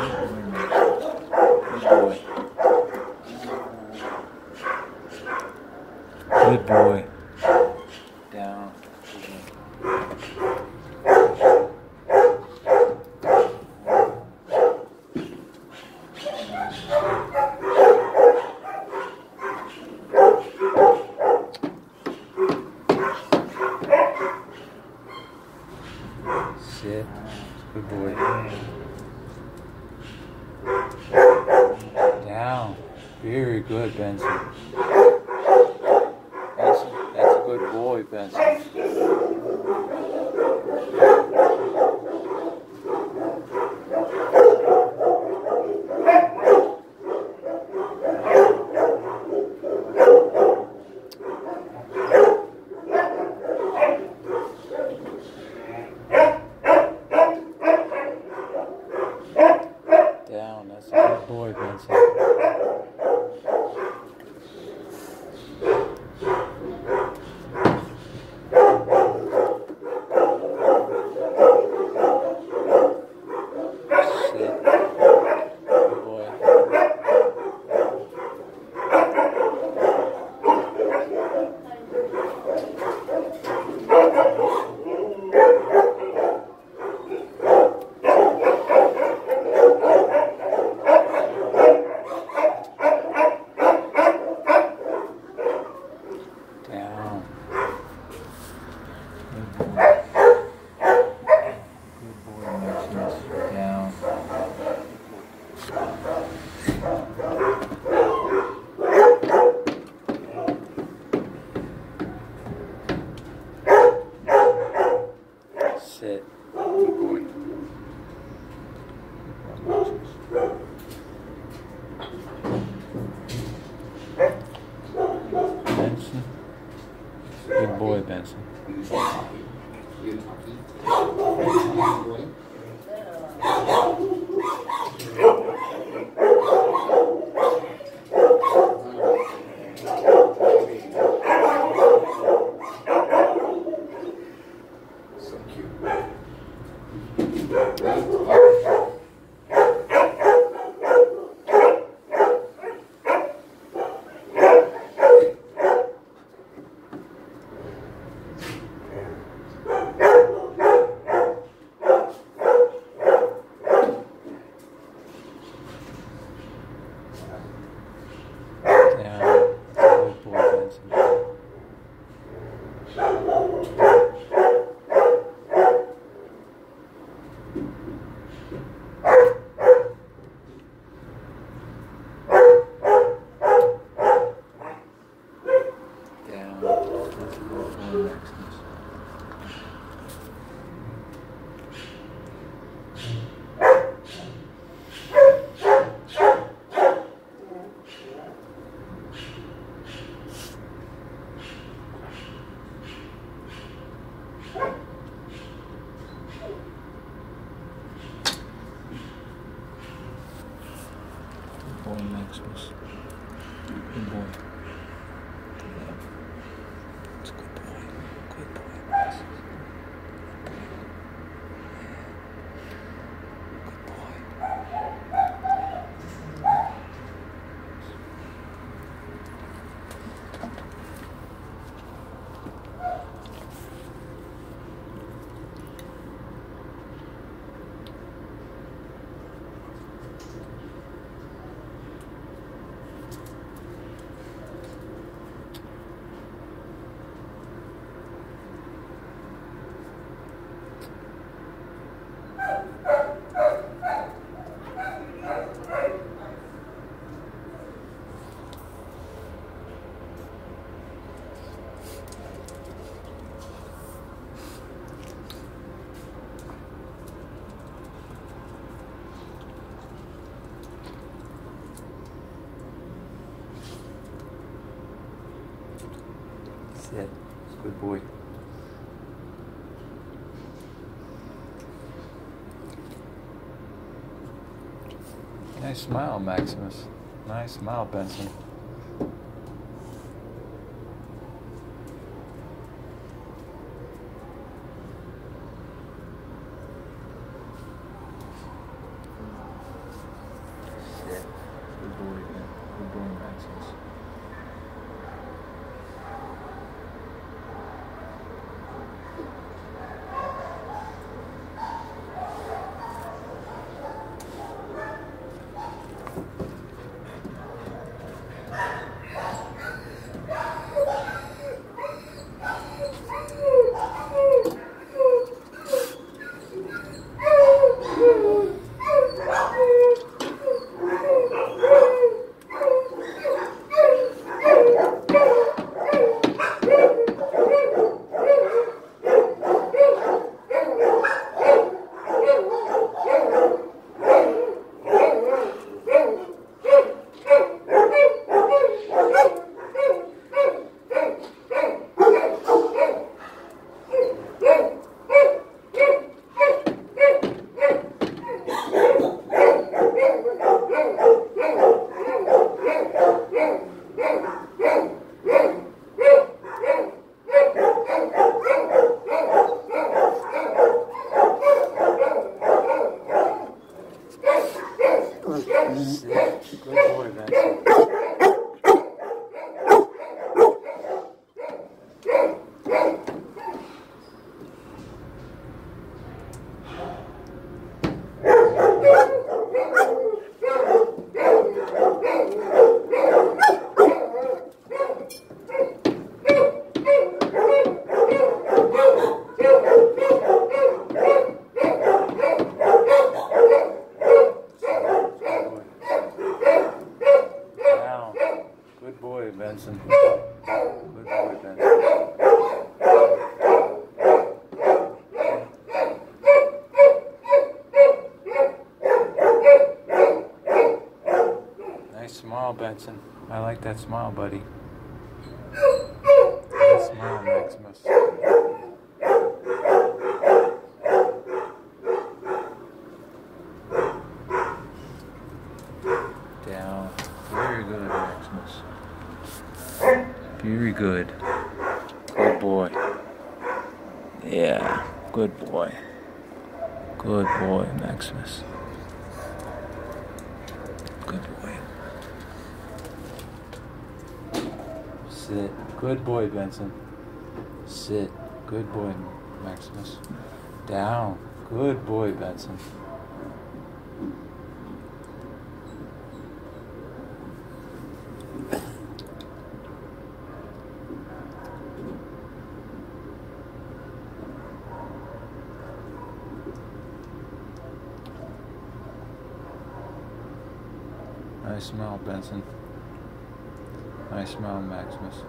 Yeah. Very good, Benson. Benson, that's a good boy, Benson. Down, that's a good boy, Benson. Sit. Good boy. Down. Good boy. Good boy, Maximus. Down. Sit. Good boy. Good boy, Maximus. Benson. Good boy, Benson. So cute. Down. Good boy, Benson. Down. That's a good boy, boy, Maximus. Good boy. Boy. Nice smile, Maximus. Nice smile, Benson. Sit. Good boy, Vincent. Benson. Good boy, Benson. Nice smile, Benson. I like that smile, buddy. Nice smile, Maximus. Down. Very good, Maximus. Very good. Good boy. Yeah, good boy. Good boy, Maximus. Good boy. Sit. Good boy, Benson. Sit. Good boy, Maximus. Down. Good boy, Benson. Nice smile, Benson. Nice smile, Maximus.